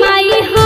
माई हो